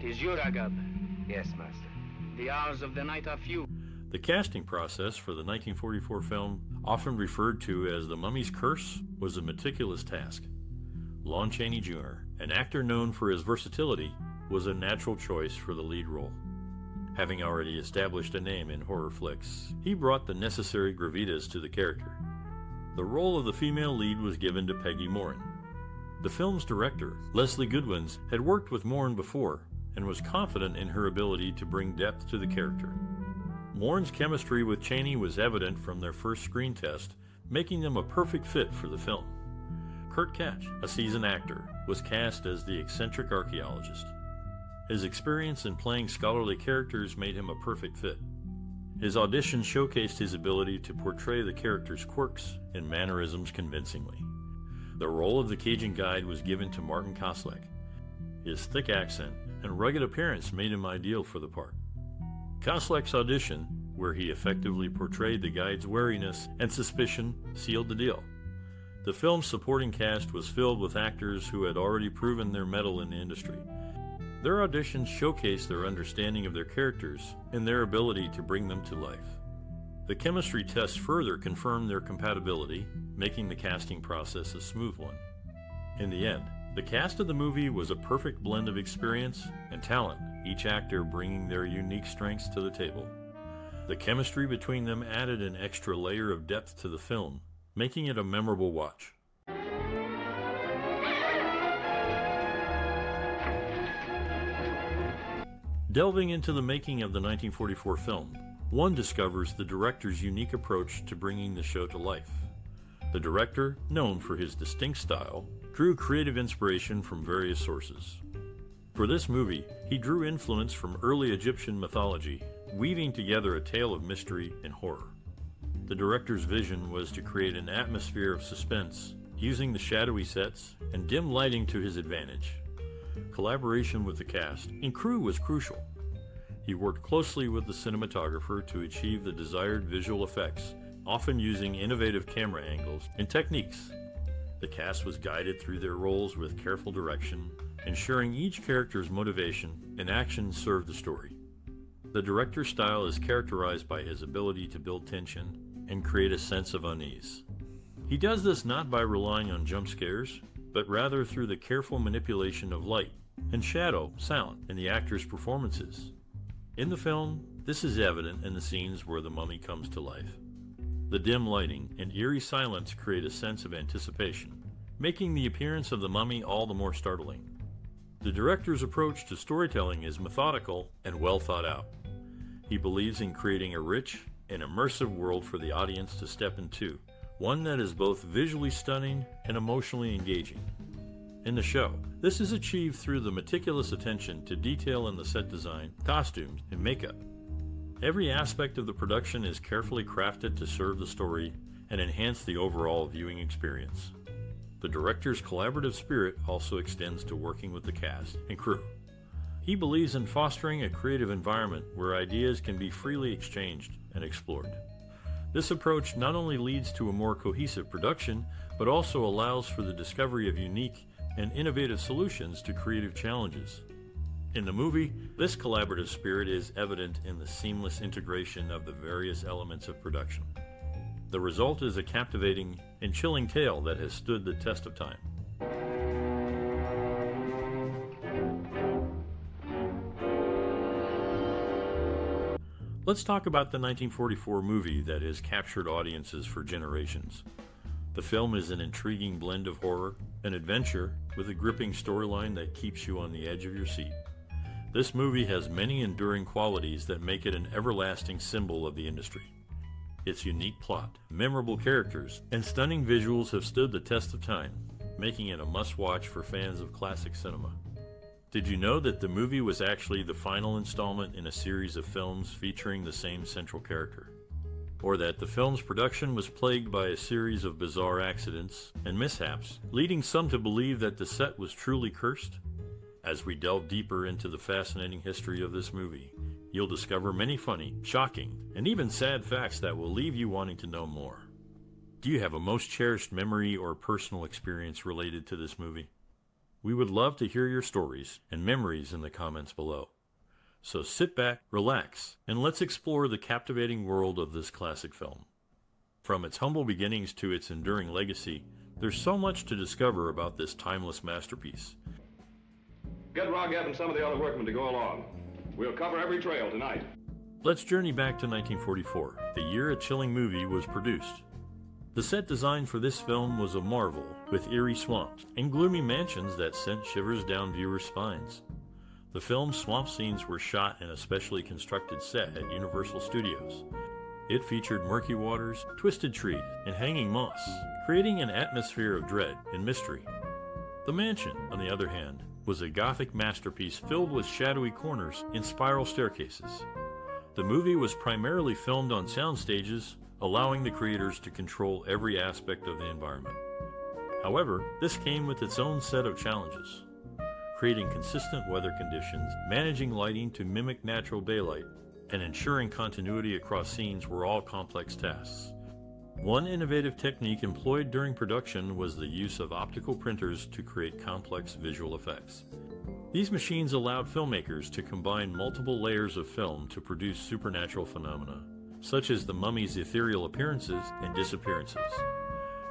Tis you, Ragheb. Yes, master. The hours of the night are few. The casting process for the 1944 film, often referred to as The Mummy's Curse, was a meticulous task. Lon Chaney Jr., an actor known for his versatility, was a natural choice for the lead role. Having already established a name in horror flicks, he brought the necessary gravitas to the character. The role of the female lead was given to Peggy Moran. The film's director, Leslie Goodwins, had worked with Moran before and was confident in her ability to bring depth to the character. Warren's chemistry with Chaney was evident from their first screen test, making them a perfect fit for the film. Kurt Katch, a seasoned actor, was cast as the eccentric archaeologist. His experience in playing scholarly characters made him a perfect fit. His audition showcased his ability to portray the character's quirks and mannerisms convincingly. The role of the Cajun guide was given to Martin Kosleck. His thick accent and rugged appearance made him ideal for the part. Kosleck's audition, where he effectively portrayed the guide's wariness and suspicion, sealed the deal. The film's supporting cast was filled with actors who had already proven their mettle in the industry. Their auditions showcased their understanding of their characters and their ability to bring them to life. The chemistry tests further confirmed their compatibility, making the casting process a smooth one. In the end, the cast of the movie was a perfect blend of experience and talent, each actor bringing their unique strengths to the table. The chemistry between them added an extra layer of depth to the film, making it a memorable watch. Delving into the making of the 1944 film, one discovers the director's unique approach to bringing the show to life. The director, known for his distinct style, drew creative inspiration from various sources. For this movie, he drew influence from early Egyptian mythology, weaving together a tale of mystery and horror. The director's vision was to create an atmosphere of suspense, using the shadowy sets and dim lighting to his advantage. Collaboration with the cast and crew was crucial. He worked closely with the cinematographer to achieve the desired visual effects, often using innovative camera angles and techniques. The cast was guided through their roles with careful direction, ensuring each character's motivation and actions served the story. The director's style is characterized by his ability to build tension and create a sense of unease. He does this not by relying on jump scares, but rather through the careful manipulation of light and shadow, sound, and the actors' performances. In the film, this is evident in the scenes where the mummy comes to life. The dim lighting and eerie silence create a sense of anticipation, making the appearance of the mummy all the more startling. The director's approach to storytelling is methodical and well thought out. He believes in creating a rich and immersive world for the audience to step into, one that is both visually stunning and emotionally engaging. In the show, this is achieved through the meticulous attention to detail in the set design, costumes, and makeup. Every aspect of the production is carefully crafted to serve the story and enhance the overall viewing experience. The director's collaborative spirit also extends to working with the cast and crew. He believes in fostering a creative environment where ideas can be freely exchanged and explored. This approach not only leads to a more cohesive production, but also allows for the discovery of unique and innovative solutions to creative challenges. In the movie, this collaborative spirit is evident in the seamless integration of the various elements of production. The result is a captivating and chilling tale that has stood the test of time. Let's talk about the 1944 movie that has captured audiences for generations. The film is an intriguing blend of horror and adventure with a gripping storyline that keeps you on the edge of your seat. This movie has many enduring qualities that make it an everlasting symbol of the industry. Its unique plot, memorable characters, and stunning visuals have stood the test of time, making it a must watch for fans of classic cinema. Did you know that the movie was actually the final installment in a series of films featuring the same central character? Or that the film's production was plagued by a series of bizarre accidents and mishaps, leading some to believe that the set was truly cursed? As we delve deeper into the fascinating history of this movie, you'll discover many funny, shocking, and even sad facts that will leave you wanting to know more. Do you have a most cherished memory or personal experience related to this movie? We would love to hear your stories and memories in the comments below. So sit back, relax, and let's explore the captivating world of this classic film. From its humble beginnings to its enduring legacy, there's so much to discover about this timeless masterpiece. Get Ragheb and some of the other workmen to go along. We'll cover every trail tonight. Let's journey back to 1944, the year a chilling movie was produced. The set design for this film was a marvel, with eerie swamps and gloomy mansions that sent shivers down viewers' spines. The film's swamp scenes were shot in a specially constructed set at Universal Studios. It featured murky waters, twisted trees, and hanging moss, creating an atmosphere of dread and mystery. The mansion, on the other hand, was a Gothic masterpiece filled with shadowy corners and spiral staircases. The movie was primarily filmed on sound stages, allowing the creators to control every aspect of the environment. However, this came with its own set of challenges. Creating consistent weather conditions, managing lighting to mimic natural daylight, and ensuring continuity across scenes were all complex tasks. One innovative technique employed during production was the use of optical printers to create complex visual effects. These machines allowed filmmakers to combine multiple layers of film to produce supernatural phenomena, such as the mummy's ethereal appearances and disappearances.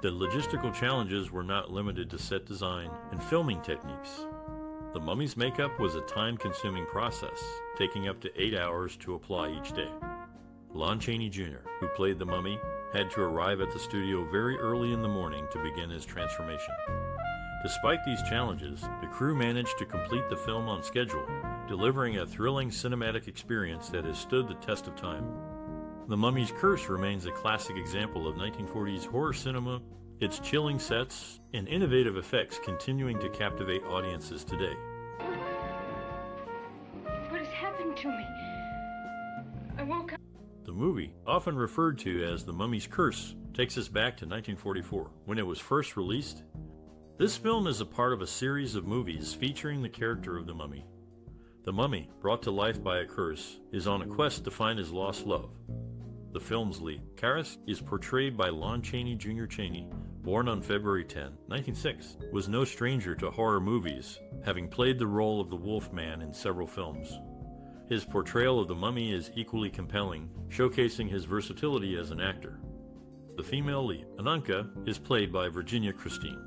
The logistical challenges were not limited to set design and filming techniques. The mummy's makeup was a time consuming process, taking up to eight hours to apply each day. Lon Chaney Jr., who played the mummy, had to arrive at the studio very early in the morning to begin his transformation. Despite these challenges, the crew managed to complete the film on schedule, delivering a thrilling cinematic experience that has stood the test of time. The Mummy's Curse remains a classic example of 1940s horror cinema, its chilling sets and innovative effects continuing to captivate audiences today. Movie, often referred to as The Mummy's Curse, takes us back to 1944, when it was first released. This film is a part of a series of movies featuring the character of the mummy. The mummy, brought to life by a curse, is on a quest to find his lost love. The film's lead, Kharis, is portrayed by Lon Chaney Jr. Chaney, born on February 10, 1906, was no stranger to horror movies, having played the role of the Wolf Man in several films. His portrayal of the mummy is equally compelling, showcasing his versatility as an actor. The female lead, Ananka, is played by Virginia Christine.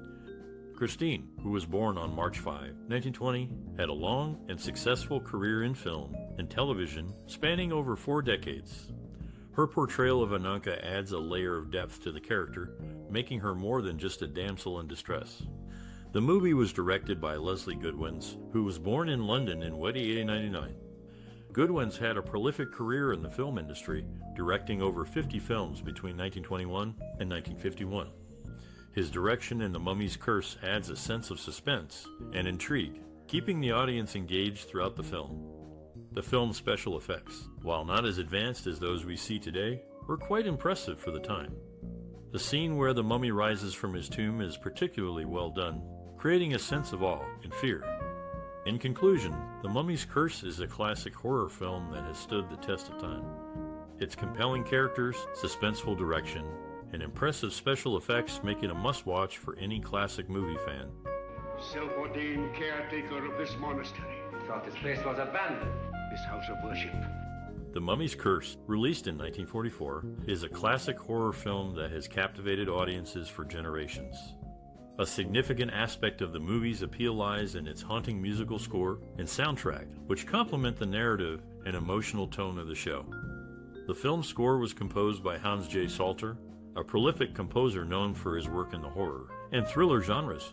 Christine, who was born on March 5, 1920, had a long and successful career in film and television spanning over four decades. Her portrayal of Ananka adds a layer of depth to the character, making her more than just a damsel in distress. The movie was directed by Leslie Goodwins, who was born in London in Wedi 99. Goodwins had a prolific career in the film industry, directing over 50 films between 1921 and 1951. His direction in The Mummy's Curse adds a sense of suspense and intrigue, keeping the audience engaged throughout the film. The film's special effects, while not as advanced as those we see today, were quite impressive for the time. The scene where the mummy rises from his tomb is particularly well done, creating a sense of awe and fear. In conclusion, The Mummy's Curse is a classic horror film that has stood the test of time. Its compelling characters, suspenseful direction, and impressive special effects make it a must watch for any classic movie fan. Self-ordained caretaker of this monastery. Thought this place was abandoned. This house of worship. The Mummy's Curse, released in 1944, is a classic horror film that has captivated audiences for generations. A significant aspect of the movie's appeal lies in its haunting musical score and soundtrack, which complement the narrative and emotional tone of the show. The film's score was composed by Hans J. Salter, a prolific composer known for his work in the horror and thriller genres.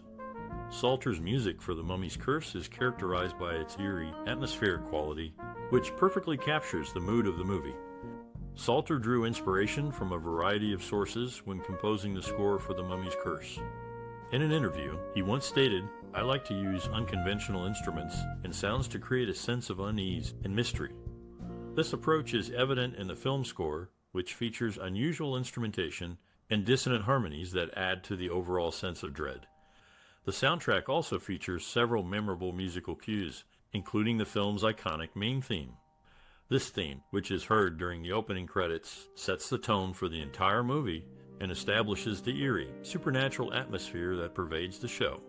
Salter's music for The Mummy's Curse is characterized by its eerie, atmospheric quality, which perfectly captures the mood of the movie. Salter drew inspiration from a variety of sources when composing the score for The Mummy's Curse. In an interview, he once stated, I like to use unconventional instruments and sounds to create a sense of unease and mystery. This approach is evident in the film score, which features unusual instrumentation and dissonant harmonies that add to the overall sense of dread. The soundtrack also features several memorable musical cues, including the film's iconic main theme. This theme, which is heard during the opening credits, sets the tone for the entire movie and establishes the eerie, supernatural atmosphere that pervades the show.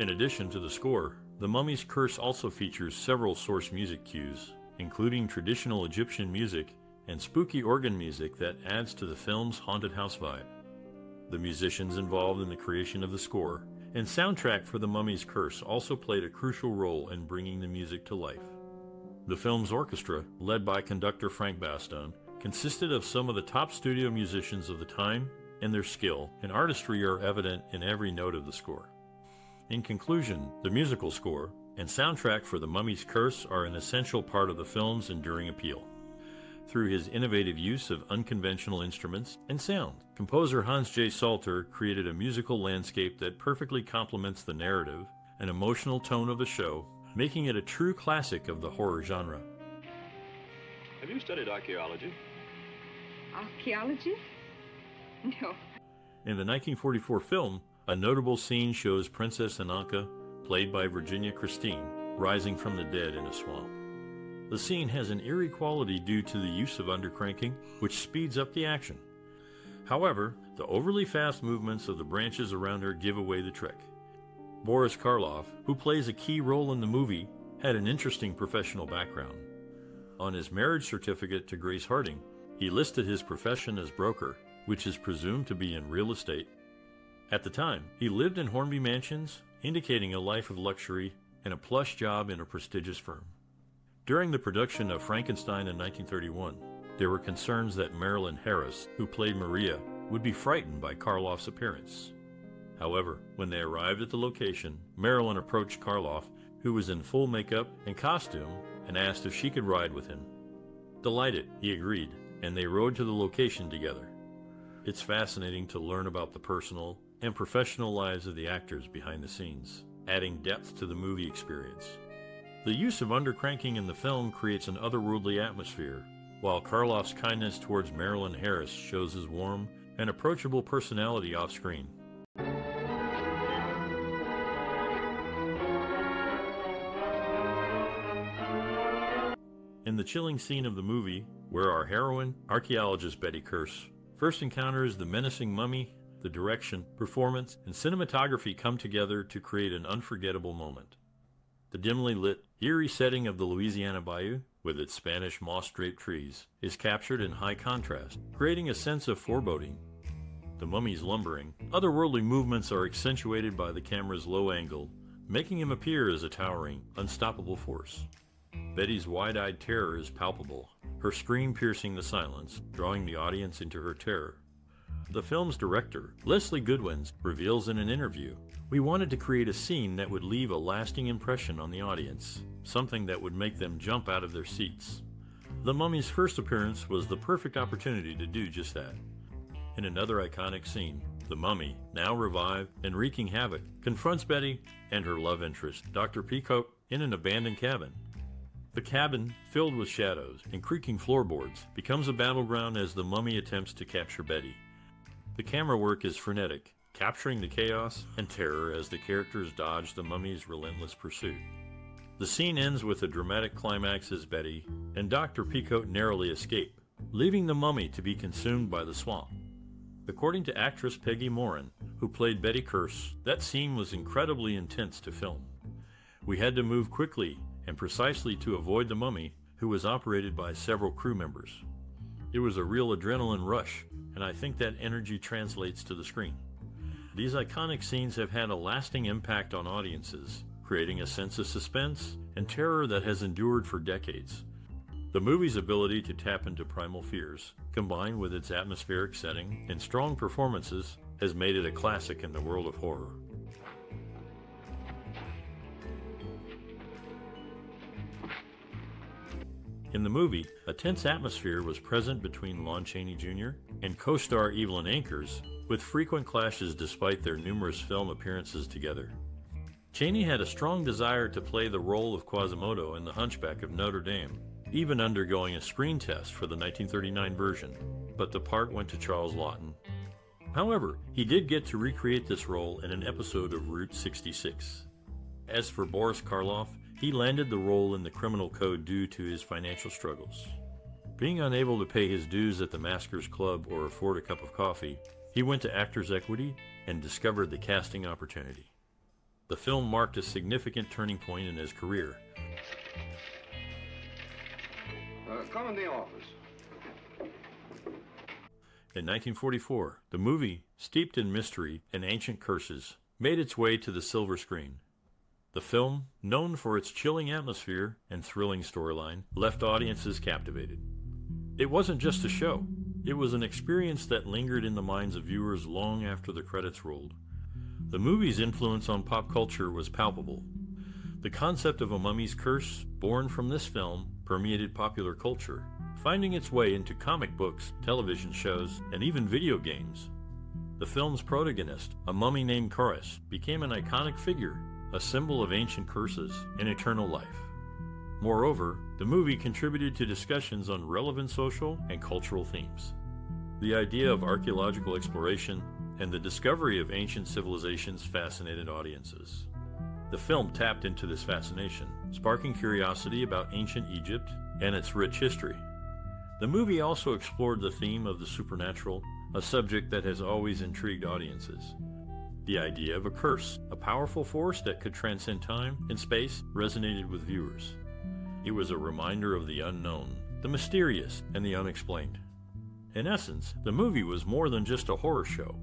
In addition to the score, The Mummy's Curse also features several source music cues, including traditional Egyptian music and spooky organ music that adds to the film's haunted house vibe. The musicians involved in the creation of the score and soundtrack for The Mummy's Curse also played a crucial role in bringing the music to life. The film's orchestra, led by conductor Frank Bastone, consisted of some of the top studio musicians of the time, and their skill and artistry are evident in every note of the score. In conclusion, the musical score and soundtrack for The Mummy's Curse are an essential part of the film's enduring appeal. Through his innovative use of unconventional instruments and sound, composer Hans J. Salter created a musical landscape that perfectly complements the narrative and emotional tone of the show, making it a true classic of the horror genre. Have you studied archaeology? Archaeology? No. In the 1944 film, a notable scene shows Princess Ananka, played by Virginia Christine, rising from the dead in a swamp. The scene has an eerie quality due to the use of undercranking, which speeds up the action. However, the overly fast movements of the branches around her give away the trick. Boris Karloff, who plays a key role in the movie, had an interesting professional background. On his marriage certificate to Grace Harding, he listed his profession as broker, which is presumed to be in real estate. At the time, he lived in Hornby Mansions, indicating a life of luxury and a plush job in a prestigious firm. During the production of Frankenstein in 1931, there were concerns that Marilyn Harris, who played Maria, would be frightened by Karloff's appearance. However, when they arrived at the location, Marilyn approached Karloff, who was in full makeup and costume, and asked if she could ride with him. Delighted, he agreed, and they rode to the location together. It's fascinating to learn about the personal and professional lives of the actors behind the scenes, adding depth to the movie experience. The use of undercranking in the film creates an otherworldly atmosphere, while Karloff's kindness towards Marilyn Harris shows his warm and approachable personality off screen. The chilling scene of the movie, where our heroine, archaeologist Betty Curse, first encounters the menacing mummy, the direction, performance, and cinematography come together to create an unforgettable moment. The dimly lit, eerie setting of the Louisiana bayou, with its Spanish moss draped trees, is captured in high contrast, creating a sense of foreboding. The mummy's lumbering, otherworldly movements are accentuated by the camera's low angle, making him appear as a towering, unstoppable force. Betty's wide eyed terror is palpable, her scream piercing the silence, drawing the audience into her terror. The film's director, Leslie Goodwins, reveals in an interview We wanted to create a scene that would leave a lasting impression on the audience, something that would make them jump out of their seats. The mummy's first appearance was the perfect opportunity to do just that. In another iconic scene, the mummy, now revived and wreaking havoc, confronts Betty and her love interest, Dr. Peacock, in an abandoned cabin. The cabin, filled with shadows and creaking floorboards, becomes a battleground as the mummy attempts to capture Betty. The camera work is frenetic, capturing the chaos and terror as the characters dodge the mummy's relentless pursuit. The scene ends with a dramatic climax as Betty and Dr. Peacock narrowly escape, leaving the mummy to be consumed by the swamp. According to actress Peggy Moran, who played Betty Curse, that scene was incredibly intense to film. We had to move quickly and precisely to avoid the mummy, who was operated by several crew members. It was a real adrenaline rush, and I think that energy translates to the screen. These iconic scenes have had a lasting impact on audiences, creating a sense of suspense and terror that has endured for decades. The movie's ability to tap into primal fears, combined with its atmospheric setting and strong performances, has made it a classic in the world of horror. In the movie, a tense atmosphere was present between Lon Chaney Jr. and co star Evelyn Ankers, with frequent clashes despite their numerous film appearances together. Chaney had a strong desire to play the role of Quasimodo in The Hunchback of Notre Dame, even undergoing a screen test for the 1939 version, but the part went to Charles Laughton. However, he did get to recreate this role in an episode of Route 66. As for Boris Karloff, he landed the role in the criminal code due to his financial struggles. Being unable to pay his dues at the Masquers Club or afford a cup of coffee, he went to Actors Equity and discovered the casting opportunity. The film marked a significant turning point in his career. Uh, come in the office. In 1944, the movie, steeped in mystery and ancient curses, made its way to the silver screen. The film, known for its chilling atmosphere and thrilling storyline, left audiences captivated. It wasn't just a show, it was an experience that lingered in the minds of viewers long after the credits rolled. The movie's influence on pop culture was palpable. The concept of a mummy's curse, born from this film, permeated popular culture, finding its way into comic books, television shows, and even video games. The film's protagonist, a mummy named Kharis, became an iconic figure a symbol of ancient curses and eternal life. Moreover, the movie contributed to discussions on relevant social and cultural themes. The idea of archaeological exploration and the discovery of ancient civilizations fascinated audiences. The film tapped into this fascination, sparking curiosity about ancient Egypt and its rich history. The movie also explored the theme of the supernatural, a subject that has always intrigued audiences. The idea of a curse, a powerful force that could transcend time and space, resonated with viewers. It was a reminder of the unknown, the mysterious, and the unexplained. In essence, the movie was more than just a horror show.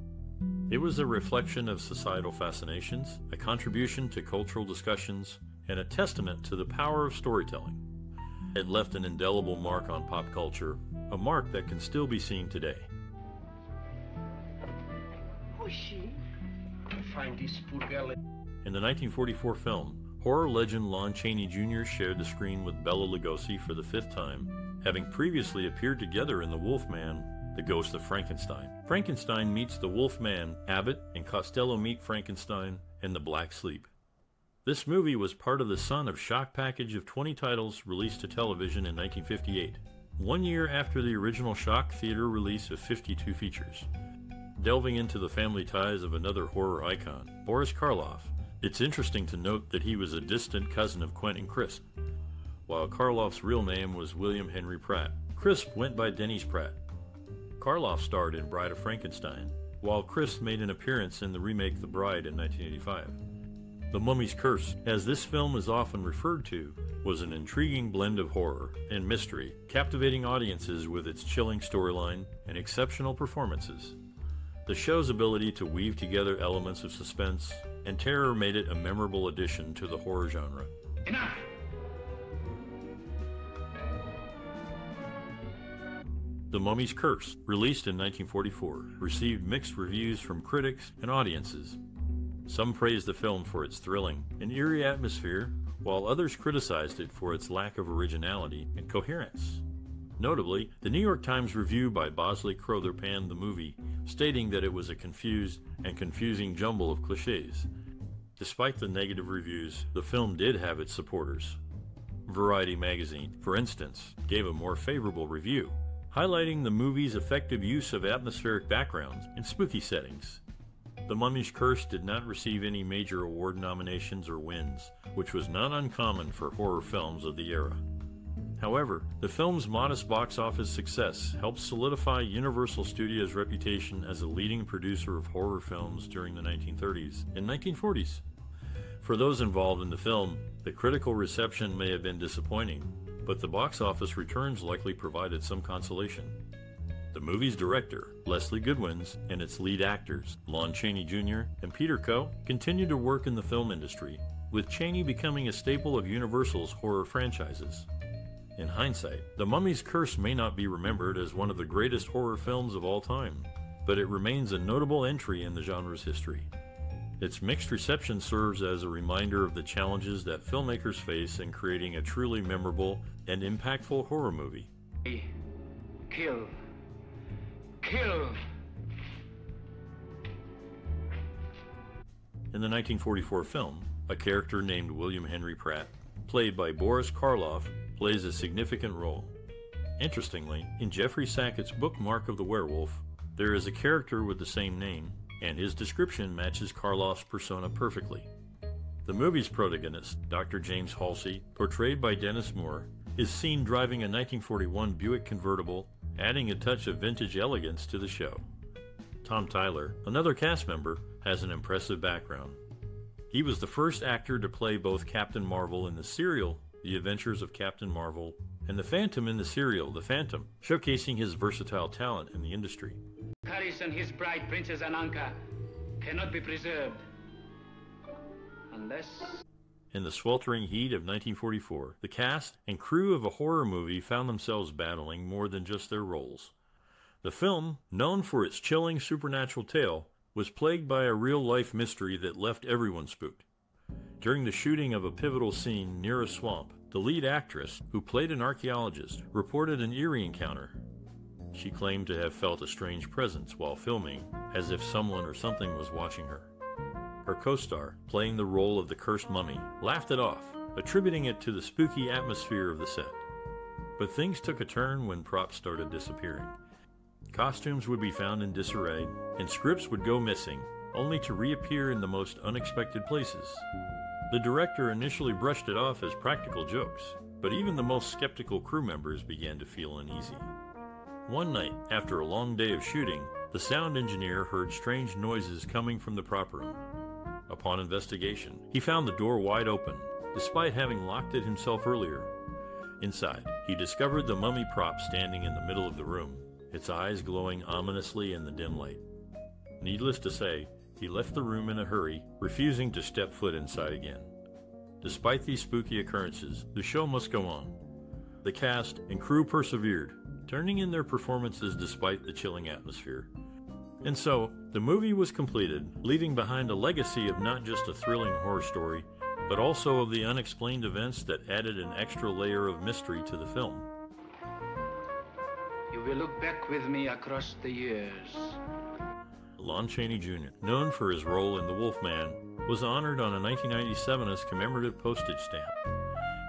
It was a reflection of societal fascinations, a contribution to cultural discussions, and a testament to the power of storytelling. It left an indelible mark on pop culture, a mark that can still be seen today. Who is she? In the 1944 film, horror legend Lon Chaney Jr. shared the screen with Bela Lugosi for the fifth time, having previously appeared together in The Wolfman, The Ghost of Frankenstein. Frankenstein meets the Wolfman, Abbott and Costello meet Frankenstein, and The Black Sleep. This movie was part of the Son of Shock package of 20 titles released to television in 1958, one year after the original Shock theater release of 52 features. Delving into the family ties of another horror icon, Boris Karloff, it's interesting to note that he was a distant cousin of Quentin Crisp. While Karloff's real name was William Henry Pratt, Crisp went by Dennis Pratt. Karloff starred in Bride of Frankenstein, while Crisp made an appearance in the remake The Bride in 1985. The Mummy's Curse, as this film is often referred to, was an intriguing blend of horror and mystery, captivating audiences with its chilling storyline and exceptional performances. The show's ability to weave together elements of suspense and terror made it a memorable addition to the horror genre. Enough! The Mummy's Curse, released in 1944, received mixed reviews from critics and audiences. Some praised the film for its thrilling and eerie atmosphere, while others criticized it for its lack of originality and coherence. Notably, the New York Times review by Bosley Crowther panned the movie, stating that it was a confused and confusing jumble of cliches. Despite the negative reviews, the film did have its supporters. Variety magazine, for instance, gave a more favorable review, highlighting the movie's effective use of atmospheric backgrounds and spooky settings. The Mummy's Curse did not receive any major award nominations or wins, which was not uncommon for horror films of the era. However, the film's modest box office success helped solidify Universal Studios' reputation as a leading producer of horror films during the 1930s and 1940s. For those involved in the film, the critical reception may have been disappointing, but the box office returns likely provided some consolation. The movie's director, Leslie Goodwins, and its lead actors, Lon Chaney Jr. and Peter Coe, continued to work in the film industry, with Chaney becoming a staple of Universal's horror franchises. In hindsight, The Mummy's Curse may not be remembered as one of the greatest horror films of all time, but it remains a notable entry in the genre's history. Its mixed reception serves as a reminder of the challenges that filmmakers face in creating a truly memorable and impactful horror movie. Kill. Kill. In the 1944 film, a character named William Henry Pratt, played by Boris Karloff, plays a significant role. Interestingly, in Jeffrey Sackett's book Mark of the Werewolf, there is a character with the same name, and his description matches Karloff's persona perfectly. The movie's protagonist, Dr. James Halsey, portrayed by Dennis Moore, is seen driving a 1941 Buick convertible, adding a touch of vintage elegance to the show. Tom Tyler, another cast member, has an impressive background. He was the first actor to play both Captain Marvel in the serial The Adventures of Captain Marvel and the Phantom in the serial The Phantom, showcasing his versatile talent in the industry. Kharis and his bride, Princess Ananka, cannot be preserved. Unless. In the sweltering heat of 1944, the cast and crew of a horror movie found themselves battling more than just their roles. The film, known for its chilling supernatural tale, was plagued by a real life mystery that left everyone spooked. During the shooting of a pivotal scene near a swamp, the lead actress, who played an archaeologist, reported an eerie encounter. She claimed to have felt a strange presence while filming, as if someone or something was watching her. Her co star, playing the role of the cursed mummy, laughed it off, attributing it to the spooky atmosphere of the set. But things took a turn when props started disappearing. Costumes would be found in disarray, and scripts would go missing, only to reappear in the most unexpected places. The director initially brushed it off as practical jokes, but even the most skeptical crew members began to feel uneasy. One night, after a long day of shooting, the sound engineer heard strange noises coming from the prop room. Upon investigation, he found the door wide open, despite having locked it himself earlier. Inside, he discovered the mummy prop standing in the middle of the room, its eyes glowing ominously in the dim light. Needless to say, he left the room in a hurry, refusing to step foot inside again. Despite these spooky occurrences, the show must go on. The cast and crew persevered, turning in their performances despite the chilling atmosphere. And so, the movie was completed, leaving behind a legacy of not just a thrilling horror story, but also of the unexplained events that added an extra layer of mystery to the film. You will look back with me across the years. Lon Chaney Jr., known for his role in The Wolfman, was honored on a 1997 commemorative postage stamp.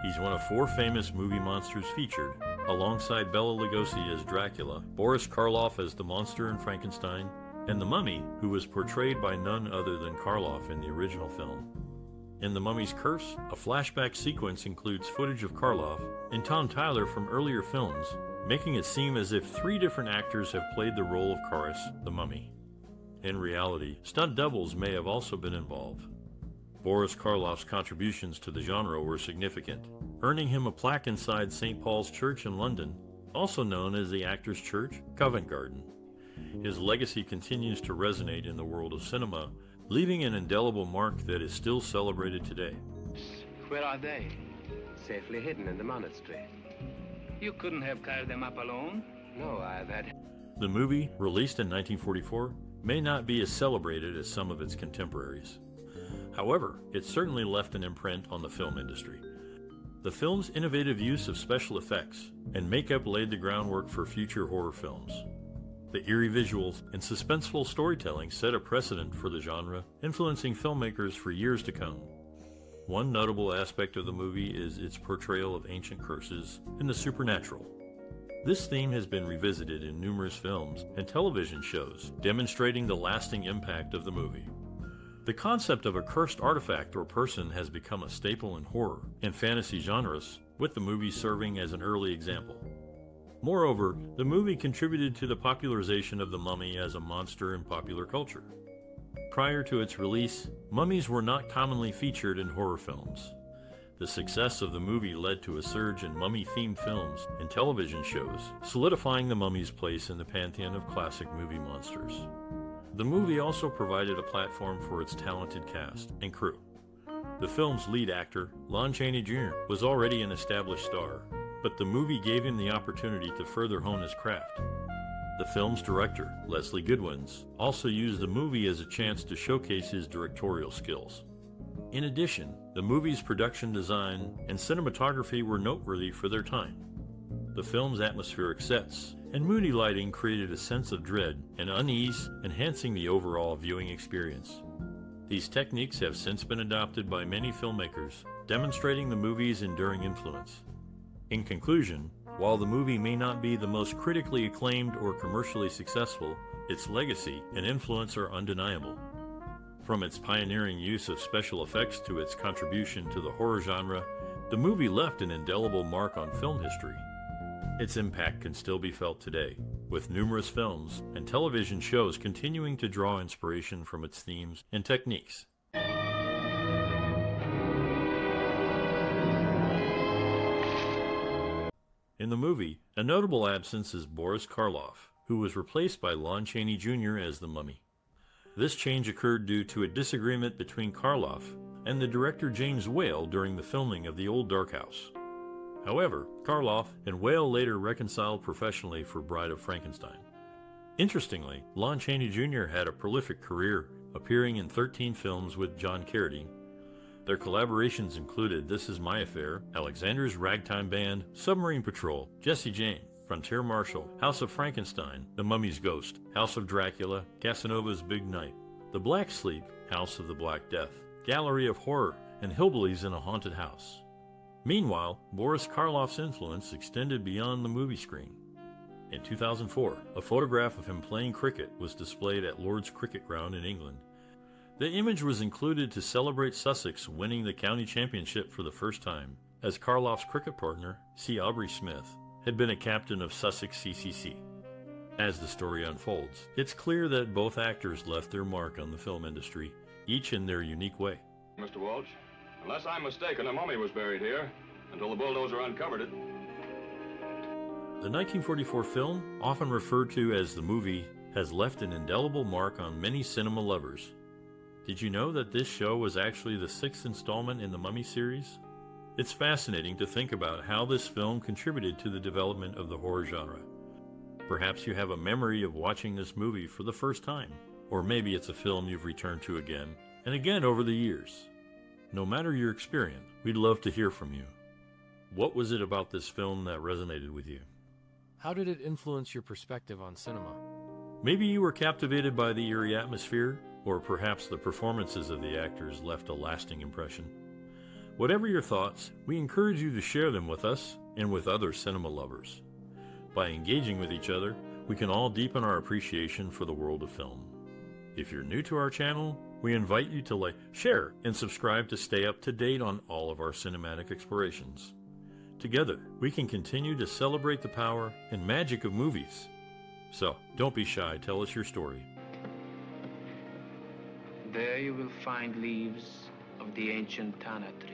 He's one of four famous movie monsters featured, alongside Bela Lugosi as Dracula, Boris Karloff as the monster in Frankenstein, and the mummy, who was portrayed by none other than Karloff in the original film. In The Mummy's Curse, a flashback sequence includes footage of Karloff and Tom Tyler from earlier films, making it seem as if three different actors have played the role of Kharis, the mummy. In reality, stunt doubles may have also been involved. Boris Karloff's contributions to the genre were significant, earning him a plaque inside St. Paul's Church in London, also known as the Actors' Church, Covent Garden. His legacy continues to resonate in the world of cinema, leaving an indelible mark that is still celebrated today. Where are they? Safely hidden in the monastery. You couldn't have carried them up alone. No, I've had. The movie, released in 1944, may not be as celebrated as some of its contemporaries. However, it certainly left an imprint on the film industry. The film's innovative use of special effects and makeup laid the groundwork for future horror films. The eerie visuals and suspenseful storytelling set a precedent for the genre, influencing filmmakers for years to come. One notable aspect of the movie is its portrayal of ancient curses and the supernatural. This theme has been revisited in numerous films and television shows, demonstrating the lasting impact of the movie. The concept of a cursed artifact or person has become a staple in horror and fantasy genres, with the movie serving as an early example. Moreover, the movie contributed to the popularization of the mummy as a monster in popular culture. Prior to its release, mummies were not commonly featured in horror films. The success of the movie led to a surge in mummy themed films and television shows, solidifying the mummy's place in the pantheon of classic movie monsters. The movie also provided a platform for its talented cast and crew. The film's lead actor, Lon Chaney Jr., was already an established star, but the movie gave him the opportunity to further hone his craft. The film's director, Leslie Goodwins, also used the movie as a chance to showcase his directorial skills. In addition, the movie's production design and cinematography were noteworthy for their time. The film's atmospheric sets and moody lighting created a sense of dread and unease, enhancing the overall viewing experience. These techniques have since been adopted by many filmmakers, demonstrating the movie's enduring influence. In conclusion, while the movie may not be the most critically acclaimed or commercially successful, its legacy and influence are undeniable. From its pioneering use of special effects to its contribution to the horror genre, the movie left an indelible mark on film history. Its impact can still be felt today, with numerous films and television shows continuing to draw inspiration from its themes and techniques. In the movie, a notable absence is Boris Karloff, who was replaced by Lon Chaney Jr. as the mummy. This change occurred due to a disagreement between Karloff and the director James Whale during the filming of The Old Dark House. However, Karloff and Whale later reconciled professionally for Bride of Frankenstein. Interestingly, Lon Chaney Jr. had a prolific career, appearing in 13 films with John Carradine. Their collaborations included This Is My Affair, Alexander's Ragtime Band, Submarine Patrol, Jesse James, Frontier Marshal, House of Frankenstein, The Mummy's Ghost, House of Dracula, Casanova's Big Night, The Black Sleep, House of the Black Death, Gallery of Horror, and Hillbillies in a Haunted House. Meanwhile, Boris Karloff's influence extended beyond the movie screen. In 2004, a photograph of him playing cricket was displayed at Lord's Cricket Ground in England. The image was included to celebrate Sussex winning the county championship for the first time, as Karloff's cricket partner, C. Aubrey Smith, had been a captain of Sussex CCC. As the story unfolds, it's clear that both actors left their mark on the film industry, each in their unique way. Mr. Walsh, unless I'm mistaken, a mummy was buried here until the bulldozer uncovered it. The 1944 film, often referred to as the movie, has left an indelible mark on many cinema lovers. Did you know that this show was actually the sixth installment in the Mummy series? It's fascinating to think about how this film contributed to the development of the horror genre. Perhaps you have a memory of watching this movie for the first time, or maybe it's a film you've returned to again and again over the years. No matter your experience, we'd love to hear from you. What was it about this film that resonated with you? How did it influence your perspective on cinema? Maybe you were captivated by the eerie atmosphere, or perhaps the performances of the actors left a lasting impression. Whatever your thoughts, we encourage you to share them with us and with other cinema lovers. By engaging with each other, we can all deepen our appreciation for the world of film. If you're new to our channel, we invite you to like, share, and subscribe to stay up to date on all of our cinematic explorations. Together, we can continue to celebrate the power and magic of movies. So, don't be shy, tell us your story. There you will find leaves of the ancient Tana tree.